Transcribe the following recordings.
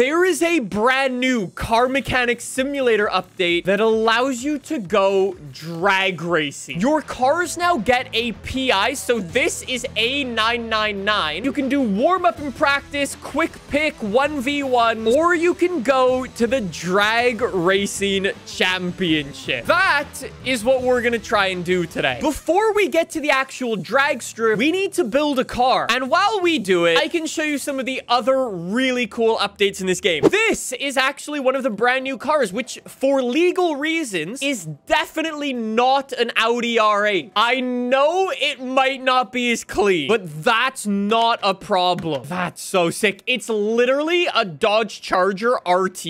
There is a brand new car mechanic simulator update that allows you to go drag racing. Your cars now get a PI, so this is A999. You can do warm-up and practice, quick pick, 1v1, or you can go to the drag racing championship. That is what we're gonna try and do today. Before we get to the actual drag strip, we need to build a car. And while we do it, I can show you some of the other really cool updates in this game. This is actually one of the brand new cars, which for legal reasons is definitely not an Audi R8. I know it might not be as clean, but that's not a problem. That's so sick. It's literally a Dodge Charger RT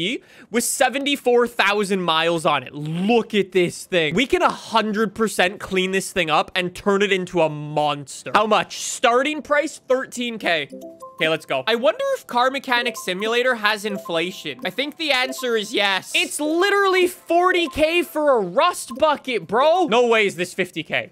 with 74,000 miles on it. Look at this thing. We can 100% clean this thing up and turn it into a monster. How much? Starting price, 13K. Okay, let's go. I wonder if Car Mechanic Simulator has inflation. I think the answer is yes. It's literally 40k for a rust bucket, bro. No way is this 50k.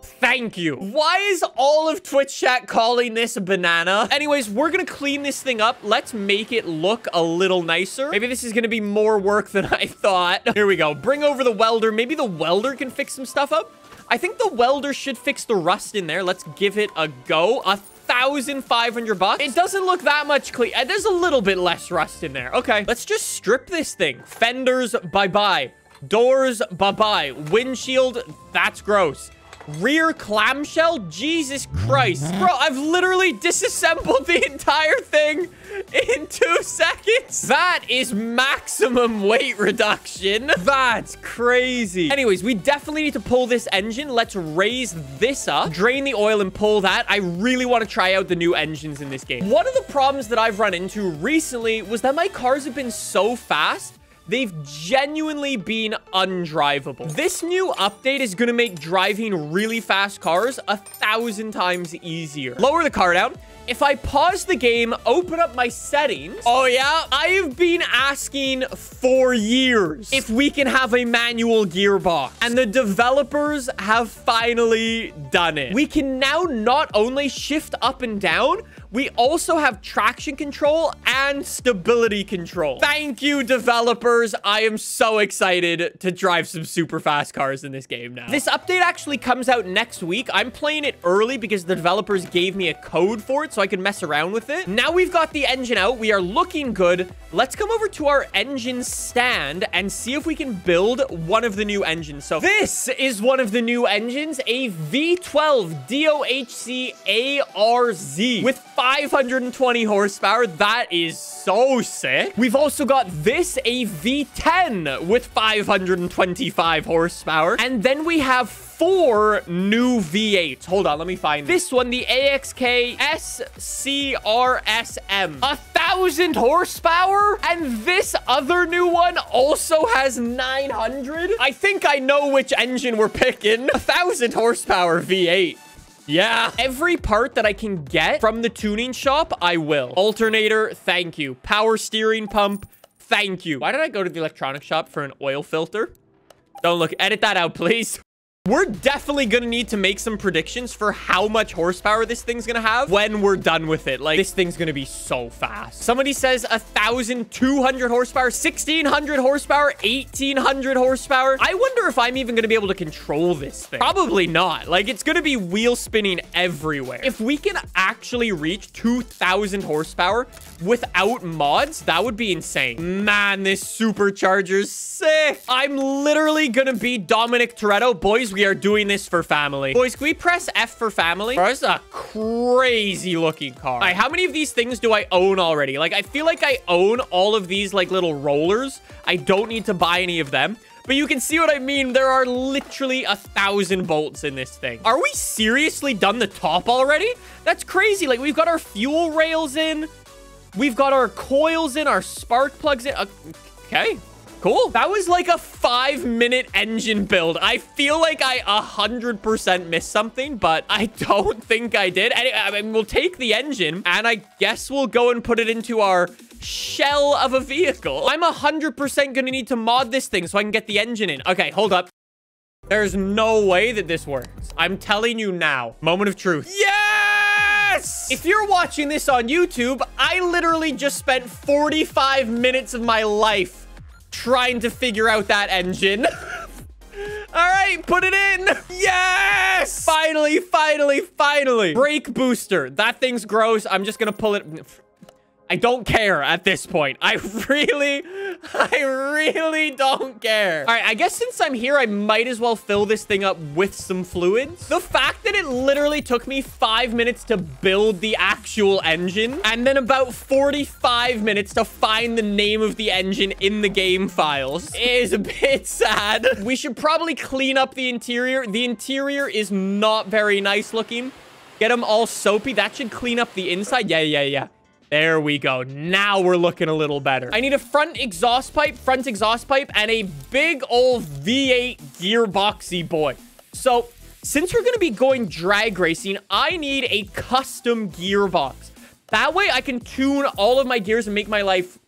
Thank you. Why is all of Twitch chat calling this a banana? Anyways, we're gonna clean this thing up. Let's make it look a little nicer. Maybe this is gonna be more work than I thought. Here we go. Bring over the welder. Maybe the welder can fix some stuff up. I think the welder should fix the rust in there. Let's give it a go. A thousand five hundred bucks. It doesn't look that much clean. Uh, there's a little bit less rust in there. Okay, let's just strip this thing. Fenders, bye-bye. Doors, bye-bye. Windshield, that's gross. Rear clamshell? Jesus Christ. Bro, I've literally disassembled the entire thing in two seconds. That is maximum weight reduction. That's crazy. Anyways, we definitely need to pull this engine. Let's raise this up, drain the oil and pull that. I really want to try out the new engines in this game. One of the problems that I've run into recently was that my cars have been so fast They've genuinely been undrivable. This new update is going to make driving really fast cars a thousand times easier. Lower the car down. If I pause the game, open up my settings. Oh, yeah? I have been asking for years if we can have a manual gearbox. And the developers have finally done it. We can now not only shift up and down, we also have traction control and stability control. Thank you, developers. I am so excited to drive some super fast cars in this game now. This update actually comes out next week. I'm playing it early because the developers gave me a code for it so I could mess around with it. Now we've got the engine out. We are looking good. Let's come over to our engine stand and see if we can build one of the new engines. So this is one of the new engines, a V12 DOHC ARZ with 520 horsepower. That is so sick. We've also got this, a V10 with 525 horsepower. And then we have four new V8s. Hold on, let me find this one, the AXK SCRSM. A thousand horsepower? And this other new one also has 900? I think I know which engine we're picking. A thousand horsepower V8. Yeah. Every part that I can get from the tuning shop, I will. Alternator, thank you. Power steering pump, thank you. Why did I go to the electronic shop for an oil filter? Don't look. Edit that out, please. We're definitely gonna need to make some predictions for how much horsepower this thing's gonna have when we're done with it. Like, this thing's gonna be so fast. Somebody says 1,200 horsepower, 1,600 horsepower, 1,800 horsepower. I wonder if I'm even gonna be able to control this thing. Probably not. Like, it's gonna be wheel spinning everywhere. If we can actually reach 2,000 horsepower without mods, that would be insane. Man, this supercharger's sick. I'm literally gonna be Dominic Toretto. Boys, we are doing this for family. Boys, can we press F for family? Bro, this is a crazy looking car. All right, how many of these things do I own already? Like, I feel like I own all of these, like, little rollers. I don't need to buy any of them. But you can see what I mean. There are literally a thousand bolts in this thing. Are we seriously done the top already? That's crazy. Like, we've got our fuel rails in. We've got our coils in, our spark plugs in. Uh, okay. Cool. That was like a five minute engine build. I feel like I 100% missed something, but I don't think I did. Anyway, I mean, we'll take the engine and I guess we'll go and put it into our shell of a vehicle. I'm 100% going to need to mod this thing so I can get the engine in. Okay, hold up. There's no way that this works. I'm telling you now. Moment of truth. Yes! If you're watching this on YouTube, I literally just spent 45 minutes of my life trying to figure out that engine. All right, put it in. Yes! Finally, finally, finally. Brake booster. That thing's gross. I'm just going to pull it. I don't care at this point. I really, I really don't care. All right, I guess since I'm here, I might as well fill this thing up with some fluids. The fact that it literally took me five minutes to build the actual engine and then about 45 minutes to find the name of the engine in the game files is a bit sad. We should probably clean up the interior. The interior is not very nice looking. Get them all soapy. That should clean up the inside. Yeah, yeah, yeah. There we go. Now we're looking a little better. I need a front exhaust pipe, front exhaust pipe, and a big old V8 gearboxy boy. So since we're going to be going drag racing, I need a custom gearbox. That way I can tune all of my gears and make my life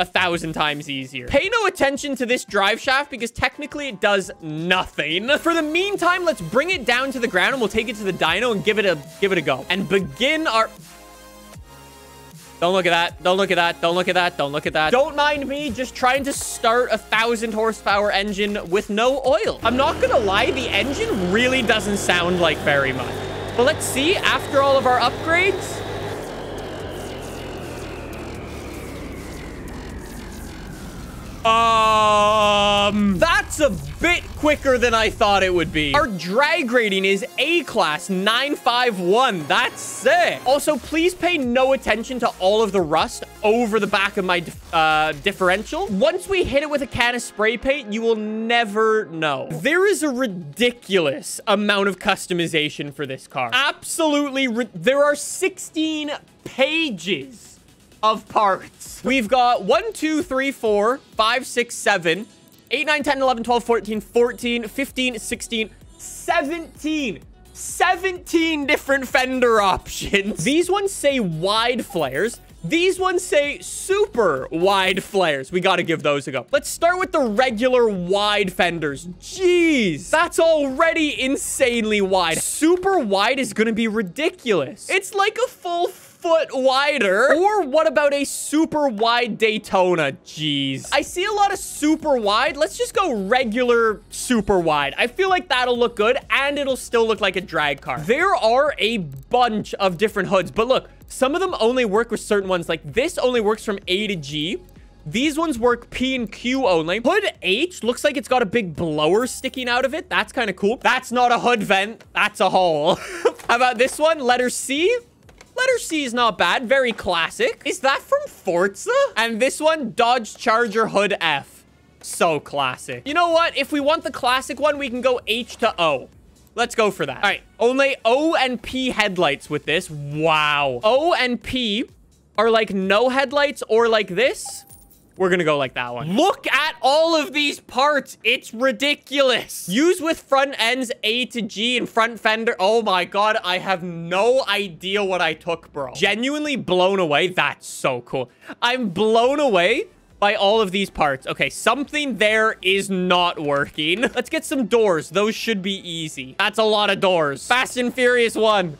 a thousand times easier. Pay no attention to this drive shaft because technically it does nothing. For the meantime, let's bring it down to the ground and we'll take it to the dyno and give it a give it a go and begin our don't look at that. Don't look at that. Don't look at that. Don't look at that. Don't mind me just trying to start a thousand horsepower engine with no oil. I'm not gonna lie, the engine really doesn't sound like very much. But let's see, after all of our upgrades, Um, that's a bit quicker than I thought it would be. Our drag rating is A-class 951. That's sick. Also, please pay no attention to all of the rust over the back of my uh, differential. Once we hit it with a can of spray paint, you will never know. There is a ridiculous amount of customization for this car. Absolutely. There are 16 pages of parts. We've got 1, 2, 3, 4, 5, 6, 7, 8, 9, 10, 11, 12, 14, 14, 15, 16, 17. 17 different fender options. These ones say wide flares. These ones say super wide flares. We got to give those a go. Let's start with the regular wide fenders. Jeez, that's already insanely wide. Super wide is to be ridiculous. It's like a full foot wider. Or what about a super wide Daytona? Jeez. I see a lot of super wide. Let's just go regular super wide. I feel like that'll look good and it'll still look like a drag car. There are a bunch of different hoods, but look, some of them only work with certain ones. Like this only works from A to G. These ones work P and Q only. Hood H looks like it's got a big blower sticking out of it. That's kind of cool. That's not a hood vent. That's a hole. How about this one? Letter C. Letter C is not bad. Very classic. Is that from Forza? And this one, Dodge Charger Hood F. So classic. You know what? If we want the classic one, we can go H to O. Let's go for that. All right. Only O and P headlights with this. Wow. O and P are like no headlights or like this. We're gonna go like that one. Look at all of these parts. It's ridiculous. Use with front ends A to G and front fender. Oh my God, I have no idea what I took, bro. Genuinely blown away. That's so cool. I'm blown away by all of these parts. Okay, something there is not working. Let's get some doors. Those should be easy. That's a lot of doors. Fast and Furious 1.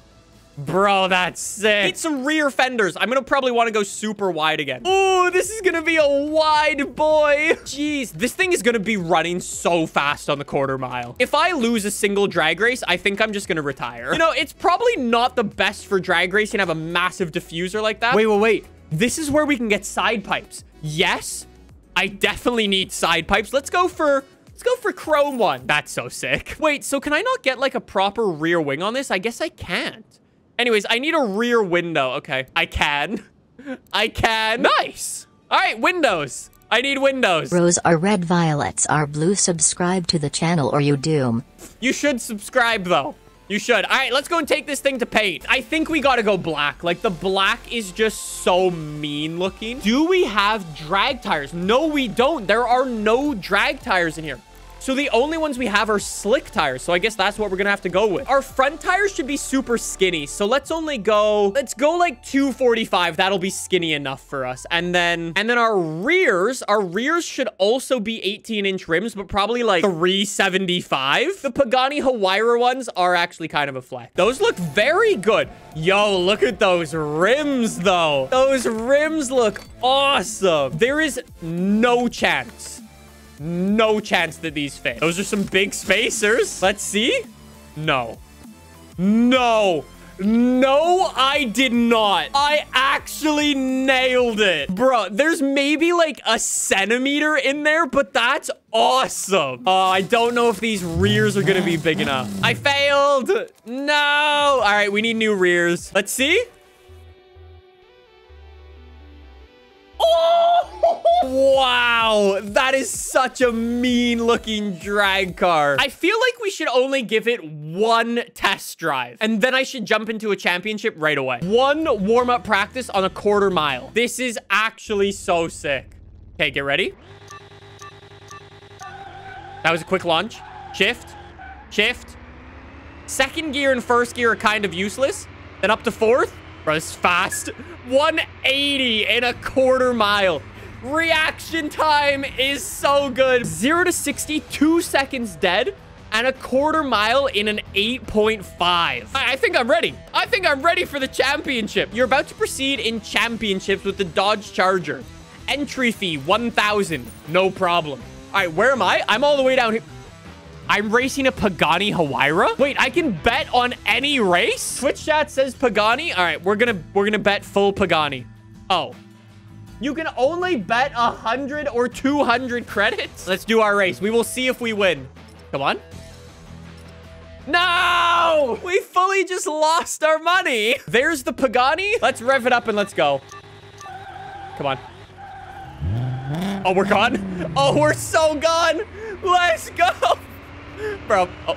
Bro, that's sick. Need some rear fenders. I'm gonna probably want to go super wide again. Oh, this is gonna be a wide boy. Jeez, this thing is gonna be running so fast on the quarter mile. If I lose a single drag race, I think I'm just gonna retire. You know, it's probably not the best for drag racing to have a massive diffuser like that. Wait, wait, wait. This is where we can get side pipes. Yes, I definitely need side pipes. Let's go for... Let's go for chrome one. That's so sick. Wait, so can I not get like a proper rear wing on this? I guess I can't. Anyways, I need a rear window. Okay, I can. I can. Nice. All right, windows. I need windows. Rose are red, violets are blue. Subscribe to the channel or you doom. You should subscribe, though. You should. All right, let's go and take this thing to paint. I think we got to go black. Like, the black is just so mean looking. Do we have drag tires? No, we don't. There are no drag tires in here. So the only ones we have are slick tires. So I guess that's what we're gonna have to go with. Our front tires should be super skinny. So let's only go, let's go like 245. That'll be skinny enough for us. And then, and then our rears, our rears should also be 18 inch rims, but probably like 375. The Pagani Huayra ones are actually kind of a flex. Those look very good. Yo, look at those rims though. Those rims look awesome. There is no chance no chance that these fit. Those are some big spacers. Let's see. No. No. No, I did not. I actually nailed it. Bro, there's maybe like a centimeter in there, but that's awesome. Uh, I don't know if these rears are to be big enough. I failed. No. All right, we need new rears. Let's see. Oh, wow. That is such a mean looking drag car. I feel like we should only give it one test drive and then I should jump into a championship right away. One warm up practice on a quarter mile. This is actually so sick. Okay, get ready. That was a quick launch. Shift, shift. Second gear and first gear are kind of useless. Then up to fourth. Bro, this fast. 180 in a quarter mile. Reaction time is so good. 0 to 60, 2 seconds dead, and a quarter mile in an 8.5. I, I think I'm ready. I think I'm ready for the championship. You're about to proceed in championships with the Dodge Charger. Entry fee, 1,000. No problem. All right, where am I? I'm all the way down here. I'm racing a Pagani Huayra. Wait, I can bet on any race? Twitch chat says Pagani. All right, we're gonna we're gonna bet full Pagani. Oh, you can only bet a hundred or two hundred credits. Let's do our race. We will see if we win. Come on. No! We fully just lost our money. There's the Pagani. Let's rev it up and let's go. Come on. Oh, we're gone. Oh, we're so gone. Let's go. Bro. Oh.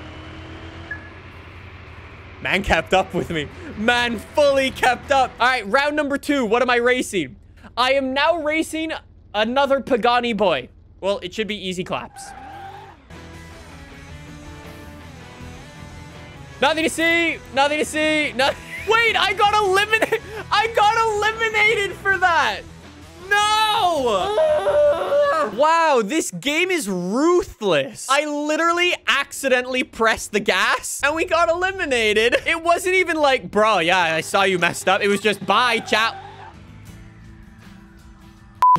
Man kept up with me. Man fully kept up. All right, round number two. What am I racing? I am now racing another Pagani boy. Well, it should be easy claps. Nothing to see. Nothing to see. No Wait, I got eliminated. I got eliminated for that. No! wow, this game is ruthless. I literally accidentally pressed the gas and we got eliminated. It wasn't even like, bro, yeah, I saw you messed up. It was just, bye, chat.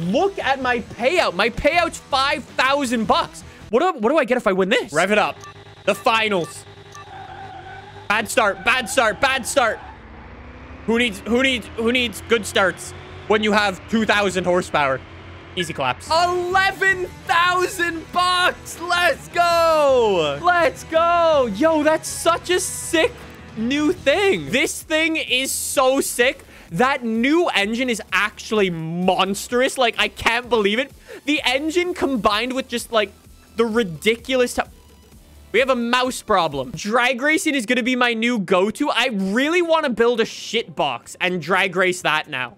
Look at my payout. My payout's 5,000 bucks. What do, what do I get if I win this? Rev it up. The finals. Bad start, bad start, bad start. Who needs, who needs, who needs good starts? when you have 2,000 horsepower. Easy collapse. 11,000 bucks. Let's go. Let's go. Yo, that's such a sick new thing. This thing is so sick. That new engine is actually monstrous. Like, I can't believe it. The engine combined with just, like, the ridiculous... We have a mouse problem. Drag racing is going to be my new go-to. I really want to build a shit box and drag race that now.